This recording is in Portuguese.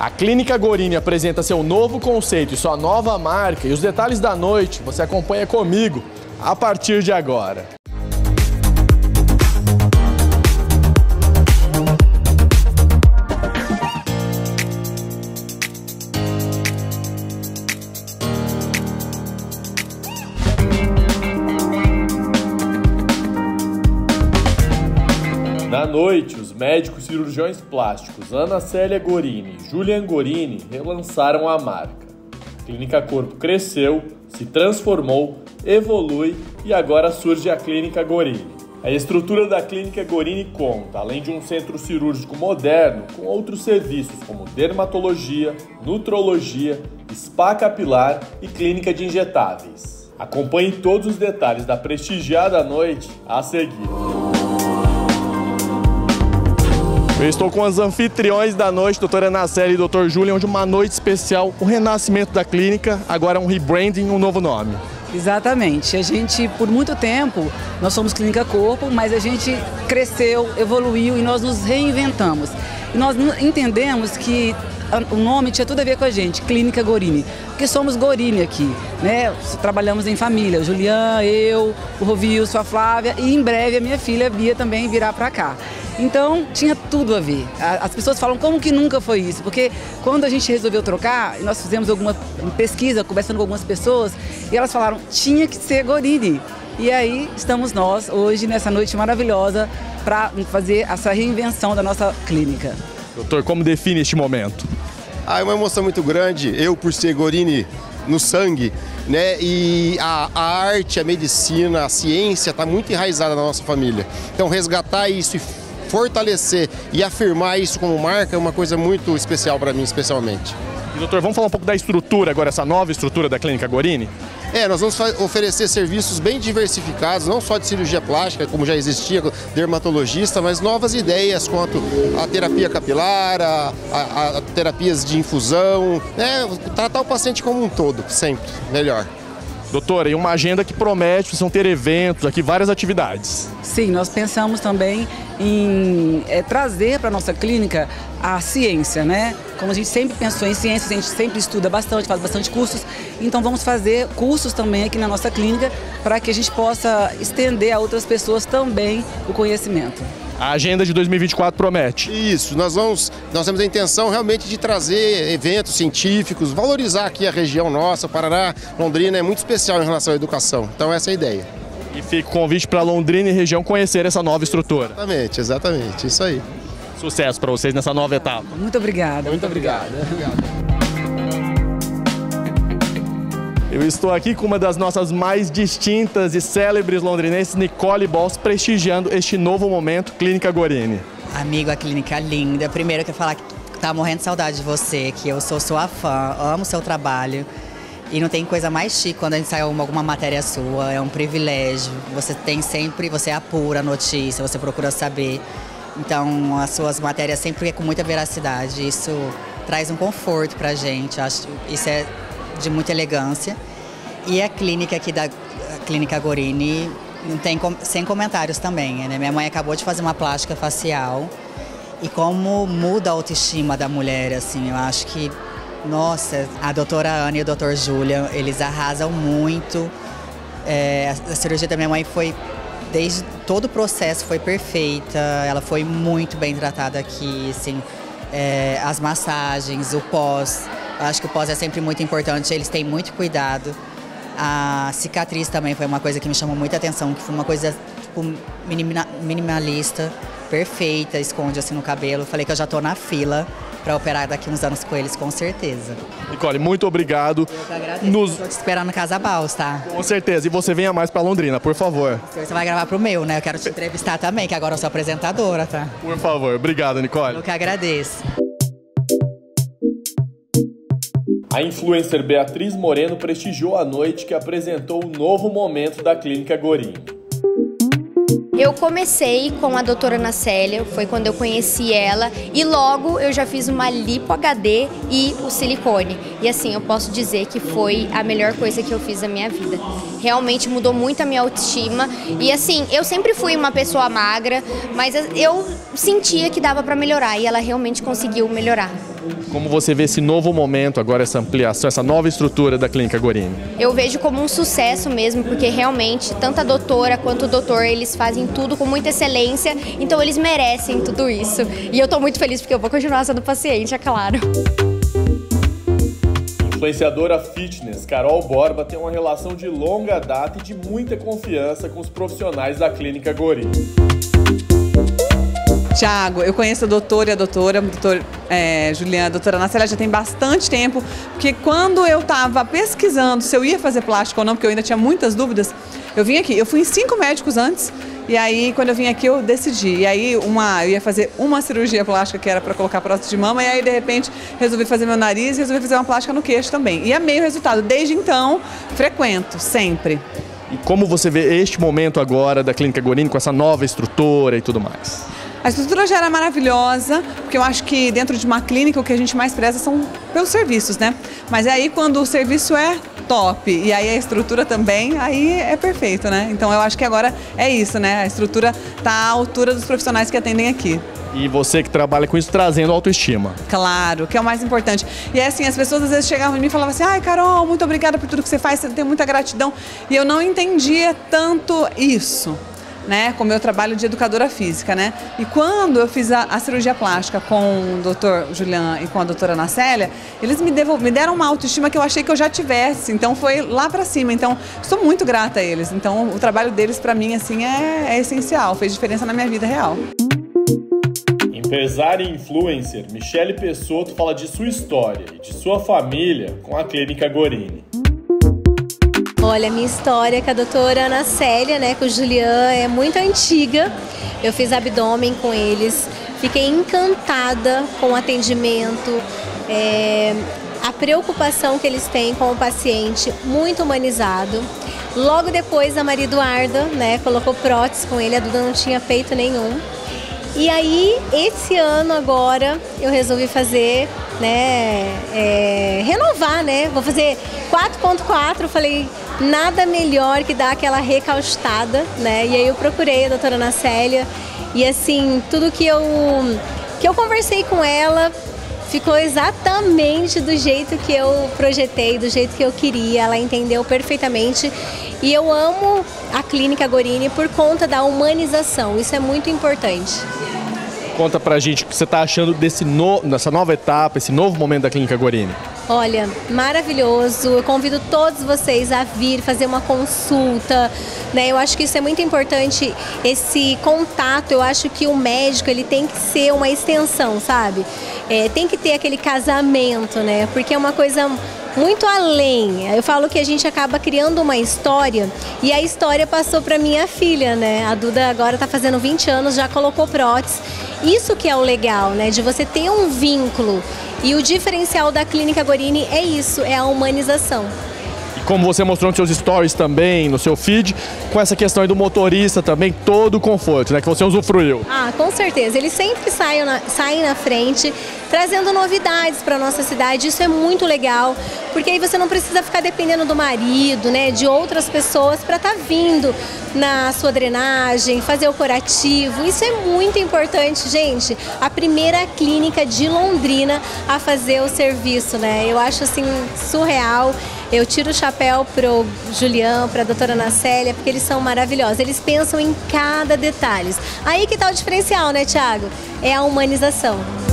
A Clínica Gorini apresenta seu novo conceito e sua nova marca e os detalhes da noite você acompanha comigo a partir de agora. Noite, os médicos cirurgiões plásticos Ana Célia Gorini e Julian Gorini relançaram a marca. A Clínica Corpo cresceu, se transformou, evolui e agora surge a Clínica Gorini. A estrutura da Clínica Gorini conta, além de um centro cirúrgico moderno, com outros serviços como dermatologia, nutrologia, spa capilar e clínica de injetáveis. Acompanhe todos os detalhes da prestigiada noite a seguir. Eu estou com os anfitriões da noite, doutora Anaceli e doutor Júlio, onde uma noite especial, o renascimento da clínica, agora um rebranding, um novo nome. Exatamente. A gente, por muito tempo, nós somos Clínica Corpo, mas a gente cresceu, evoluiu e nós nos reinventamos. E nós entendemos que o nome tinha tudo a ver com a gente, Clínica Gorini, porque somos Gorini aqui, né? Trabalhamos em família, o Julian, eu, o Rovilson, a Flávia e em breve a minha filha Bia também virá para cá. Então tinha tudo a ver. As pessoas falam como que nunca foi isso, porque quando a gente resolveu trocar, nós fizemos alguma pesquisa, conversando com algumas pessoas, e elas falaram tinha que ser Gorini. E aí estamos nós hoje nessa noite maravilhosa para fazer essa reinvenção da nossa clínica. Doutor, como define este momento? Ah, é uma emoção muito grande. Eu, por ser Gorini no sangue, né? E a, a arte, a medicina, a ciência está muito enraizada na nossa família. Então, resgatar isso e fortalecer e afirmar isso como marca é uma coisa muito especial para mim, especialmente. E, doutor, vamos falar um pouco da estrutura agora, essa nova estrutura da Clínica Gorini? É, nós vamos oferecer serviços bem diversificados, não só de cirurgia plástica, como já existia, dermatologista, mas novas ideias quanto a terapia capilar, a, a, a terapias de infusão, né? tratar o paciente como um todo, sempre melhor. Doutora, e uma agenda que promete, precisam ter eventos aqui, várias atividades. Sim, nós pensamos também em é, trazer para a nossa clínica a ciência, né? Como a gente sempre pensou em ciência, a gente sempre estuda bastante, faz bastante cursos, então vamos fazer cursos também aqui na nossa clínica para que a gente possa estender a outras pessoas também o conhecimento. A agenda de 2024 promete. Isso, nós vamos, nós temos a intenção realmente de trazer eventos científicos, valorizar aqui a região nossa, Paraná, Londrina é muito especial em relação à educação. Então essa é a ideia. E fica o convite para Londrina e região conhecer essa nova estrutura. Exatamente, exatamente, isso aí. Sucesso para vocês nessa nova etapa. Muito obrigada. Muito, muito obrigado. obrigado. Eu estou aqui com uma das nossas mais distintas e célebres londrinenses, Nicole Boss, prestigiando este novo momento, Clínica Gorini. Amigo, a clínica é linda. Primeiro eu quero falar que tá morrendo de saudade de você, que eu sou sua fã, amo seu trabalho. E não tem coisa mais chique quando a gente sai alguma matéria sua, é um privilégio. Você tem sempre, você apura a notícia, você procura saber. Então, as suas matérias sempre é com muita veracidade. Isso traz um conforto pra gente. Acho isso é de muita elegância. E a clínica aqui da Clínica Gorini tem sem comentários também. Né? Minha mãe acabou de fazer uma plástica facial e como muda a autoestima da mulher, assim, eu acho que, nossa, a doutora Ana e o doutor Júlia, eles arrasam muito. É, a cirurgia da minha mãe foi, desde todo o processo foi perfeita, ela foi muito bem tratada aqui, assim, é, as massagens, o pós, acho que o pós é sempre muito importante, eles têm muito cuidado. A cicatriz também foi uma coisa que me chamou muita atenção, que foi uma coisa tipo, minimalista, perfeita, esconde assim no cabelo. Falei que eu já estou na fila para operar daqui uns anos com eles, com certeza. Nicole, muito obrigado. Eu que agradeço. Nos... Estou te esperando no Casa Baus, tá? Com certeza. E você venha mais para Londrina, por favor. Você vai gravar pro meu, né? Eu quero te entrevistar também, que agora eu sou apresentadora, tá? Por favor. Obrigado, Nicole. Eu que agradeço. A influencer Beatriz Moreno prestigiou a noite que apresentou o novo momento da Clínica Gorim. Eu comecei com a doutora Ana Célia, foi quando eu conheci ela, e logo eu já fiz uma lipo HD e o silicone. E assim, eu posso dizer que foi a melhor coisa que eu fiz na minha vida. Realmente mudou muito a minha autoestima. E assim, eu sempre fui uma pessoa magra, mas eu sentia que dava para melhorar e ela realmente conseguiu melhorar. Como você vê esse novo momento, agora essa ampliação, essa nova estrutura da Clínica Gorini? Eu vejo como um sucesso mesmo, porque realmente tanto a doutora quanto o doutor, eles fazem tudo com muita excelência, então eles merecem tudo isso. E eu estou muito feliz porque eu vou continuar sendo paciente, é claro. Influenciadora fitness Carol Borba tem uma relação de longa data e de muita confiança com os profissionais da Clínica Gorini. Tiago, eu conheço a doutora e a doutora, a doutora é, Juliana, a doutora Nacélia já tem bastante tempo, porque quando eu estava pesquisando se eu ia fazer plástico ou não, porque eu ainda tinha muitas dúvidas, eu vim aqui. Eu fui em cinco médicos antes, e aí quando eu vim aqui eu decidi. E aí uma, eu ia fazer uma cirurgia plástica que era para colocar próstata de mama, e aí de repente resolvi fazer meu nariz e resolvi fazer uma plástica no queixo também. E amei o resultado. Desde então, frequento, sempre. E como você vê este momento agora da Clínica Gorini com essa nova estrutura e tudo mais? A estrutura já era maravilhosa, porque eu acho que dentro de uma clínica o que a gente mais preza são pelos serviços, né? Mas aí quando o serviço é top e aí a estrutura também, aí é perfeito, né? Então eu acho que agora é isso, né? A estrutura está à altura dos profissionais que atendem aqui. E você que trabalha com isso, trazendo autoestima. Claro, que é o mais importante. E é assim, as pessoas às vezes chegavam em mim e falavam assim, ai Carol, muito obrigada por tudo que você faz, você tem muita gratidão. E eu não entendia tanto isso né, com o meu trabalho de educadora física, né? E quando eu fiz a, a cirurgia plástica com o doutor Julian e com a doutora Ana Célia, eles me, me deram uma autoestima que eu achei que eu já tivesse, então foi lá para cima. Então, sou muito grata a eles. Então, o trabalho deles para mim assim é, é essencial, fez diferença na minha vida real. Empresária e influencer Michele Pessotto fala de sua história e de sua família com a Clínica Gorini. Olha, minha história com a doutora Ana Célia, né, com o Julian, é muito antiga. Eu fiz abdômen com eles, fiquei encantada com o atendimento, é, a preocupação que eles têm com o paciente, muito humanizado. Logo depois, a Maria Eduarda, né, colocou prótese com ele, a Duda não tinha peito nenhum. E aí, esse ano agora, eu resolvi fazer, né, é, renovar, né, vou fazer 4.4, falei, nada melhor que dar aquela recaustada, né? E aí eu procurei a doutora Ana Célia e assim, tudo que eu, que eu conversei com ela ficou exatamente do jeito que eu projetei, do jeito que eu queria. Ela entendeu perfeitamente. E eu amo a Clínica Gorini por conta da humanização. Isso é muito importante. Conta pra gente o que você está achando desse no, dessa nova etapa, esse novo momento da Clínica Gorini. Olha, maravilhoso. Eu convido todos vocês a vir fazer uma consulta. Né? Eu acho que isso é muito importante, esse contato. Eu acho que o médico ele tem que ser uma extensão, sabe? É, tem que ter aquele casamento, né? Porque é uma coisa muito além. Eu falo que a gente acaba criando uma história e a história passou para minha filha, né? A Duda agora está fazendo 20 anos, já colocou prótese. Isso que é o legal, né? De você ter um vínculo. E o diferencial da Clínica Gorini é isso, é a humanização como você mostrou nos seus stories também, no seu feed, com essa questão aí do motorista também, todo o conforto, né, que você usufruiu. Ah, com certeza. Eles sempre saem na, saem na frente, trazendo novidades para nossa cidade. Isso é muito legal, porque aí você não precisa ficar dependendo do marido, né, de outras pessoas para estar tá vindo na sua drenagem, fazer o curativo. Isso é muito importante, gente. A primeira clínica de Londrina a fazer o serviço, né? Eu acho assim surreal. Eu tiro o chapéu pro Julião, pra doutora Ana Célia, porque eles são maravilhosos. Eles pensam em cada detalhe. Aí que tá o diferencial, né, Tiago? É a humanização.